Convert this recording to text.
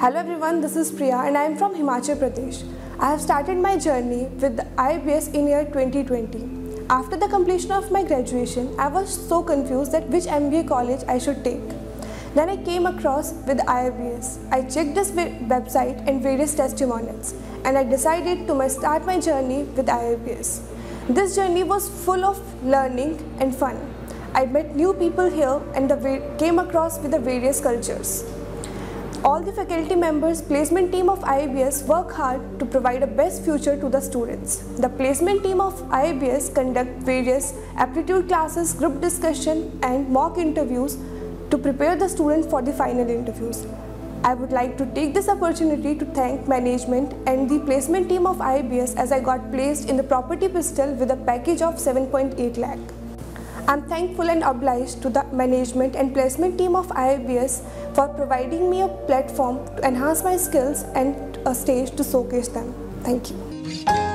Hello everyone, this is Priya and I am from Himachal Pradesh. I have started my journey with the IIBS in year 2020. After the completion of my graduation, I was so confused that which MBA college I should take. Then I came across with IIBS. I checked this website and various testimonials and I decided to start my journey with IIBS. This journey was full of learning and fun. I met new people here and came across with the various cultures. All the faculty members placement team of IIBS work hard to provide a best future to the students. The placement team of IIBS conduct various aptitude classes, group discussion and mock interviews to prepare the students for the final interviews. I would like to take this opportunity to thank management and the placement team of IIBS as I got placed in the Property Pistol with a package of 7.8 lakh. I'm thankful and obliged to the management and placement team of IIBS for providing me a platform to enhance my skills and a stage to showcase them. Thank you.